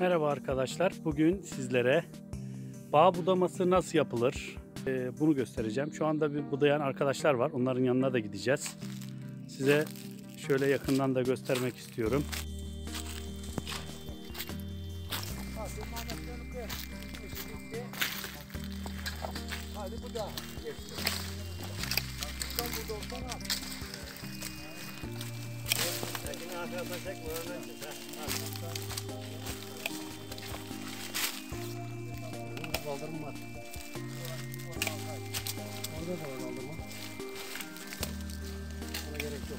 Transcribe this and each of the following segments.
Merhaba arkadaşlar. Bugün sizlere bağ budaması nasıl yapılır ee, bunu göstereceğim. Şu anda bir budayan arkadaşlar var. Onların yanına da gideceğiz. Size şöyle yakından da göstermek istiyorum. Hadi bu da geçsin. İstanbul'da olsan al. Kaldırım var. Orada da var kaldırma. Ona gerek yok.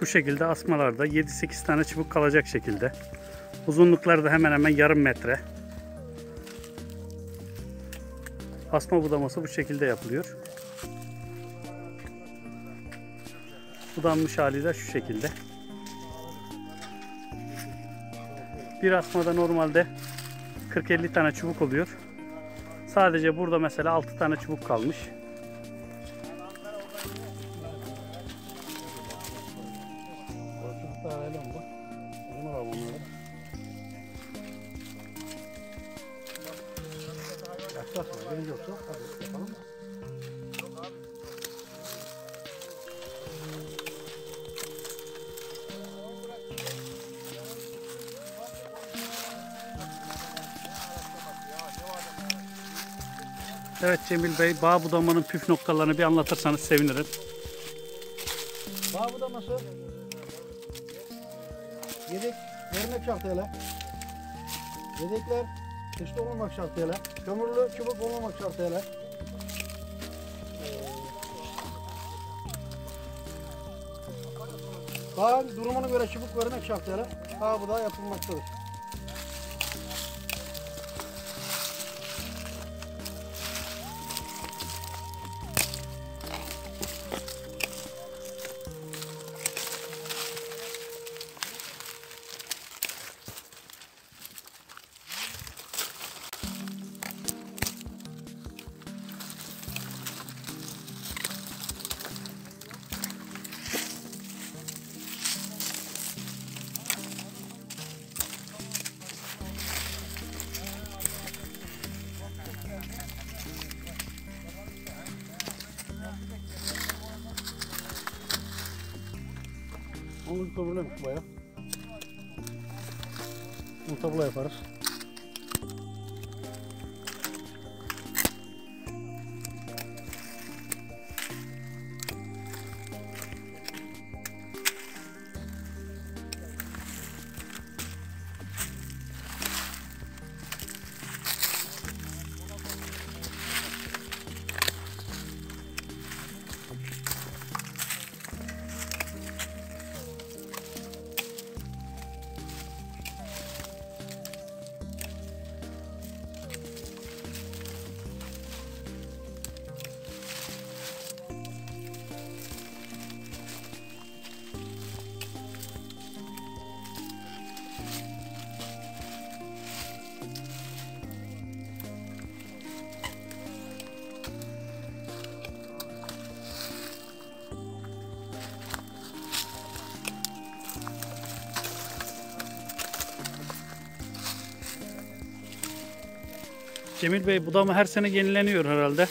Bu şekilde asmalarda 7-8 tane çubuk kalacak şekilde. Uzunlukları da hemen hemen yarım metre. Asma budaması bu şekilde yapılıyor. Budanmış hali de şu şekilde. Bir asmada normalde 40-50 tane çubuk oluyor. Sadece burada mesela 6 tane çubuk kalmış. Yaklaşma, beni yoksa hadi yapalım. Evet Cemil Bey, bağ budamanın püf noktalarını bir anlatırsanız sevinirim. Bağ budaması yedek vermek şartıyla yedekler dışta olmamak şartıyla kömürlü çubuk olmamak şartıyla Bağın durumuna göre çubuk vermek şartıyla bağ budağı yapılmaktadır. Onun bir problem yok bayağı. Bunu tablo yaparız. Cemil Bey, budama her sene yenileniyor herhalde.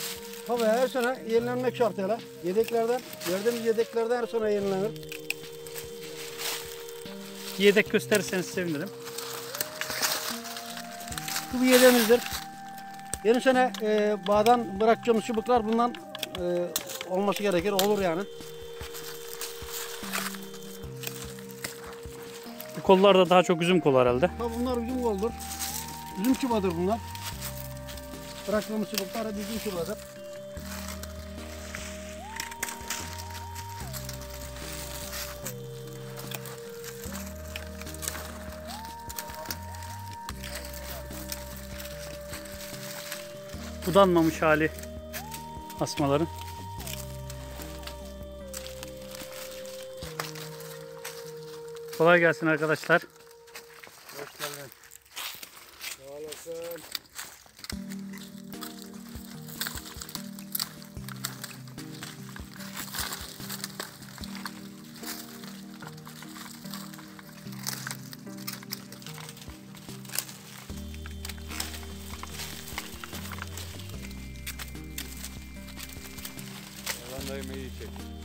Tabii her sene yenilenmek şartıyla yedeklerden, verdiğimiz yedeklerden her sene yenilenir. Yedek gösterirseniz sevinirim. Bu bir yedeğimizdir. Yeni sene e, bağdan bırakacağımız çubuklar bundan e, olması gerekir. Olur yani. Bu kollar da daha çok üzüm kolu herhalde. Tabii bunlar üzüm koldur. Üzüm çubuğudur bunlar. Bıraktığımız çubuklar hep üzüm çubuğudur. Budanmamış hali asmaların. Kolay gelsin arkadaşlar. Hoş geldin. Sağ olasın. продолжаем идти.